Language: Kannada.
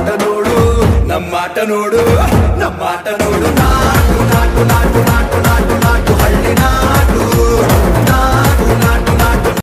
ನಮ್ಮಾಟ ನೋಡು ನಮ್ಮಾಟ ನೋಡು ನಮ್ಮಾಟ ನೋಡು. ನಾಟು ನಾಟು ನಾಟು